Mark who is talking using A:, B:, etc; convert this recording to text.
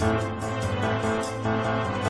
A: you.